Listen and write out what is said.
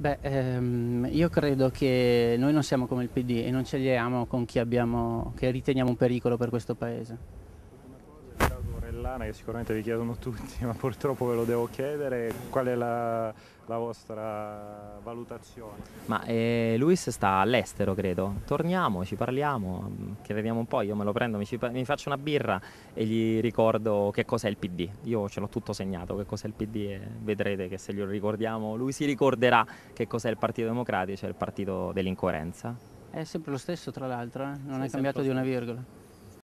Beh, ehm, io credo che noi non siamo come il PD e non ce li abbiamo con chi abbiamo, che riteniamo un pericolo per questo paese. Orellana che sicuramente vi chiedono tutti, ma purtroppo ve lo devo chiedere, qual è la, la vostra valutazione? Ma eh, Luis sta all'estero, credo. Torniamo, ci parliamo, mm, che vediamo un po'. Io me lo prendo, mi, ci- mi faccio una birra e gli ricordo che cos'è il PD. Io ce l'ho tutto segnato, che cos'è il PD e vedrete che se glielo ricordiamo, lui si ricorderà che cos'è il Partito Democratico, cioè il partito dell'incoerenza. È sempre lo stesso tra l'altro, eh? non Sì, è cambiato di una virgola.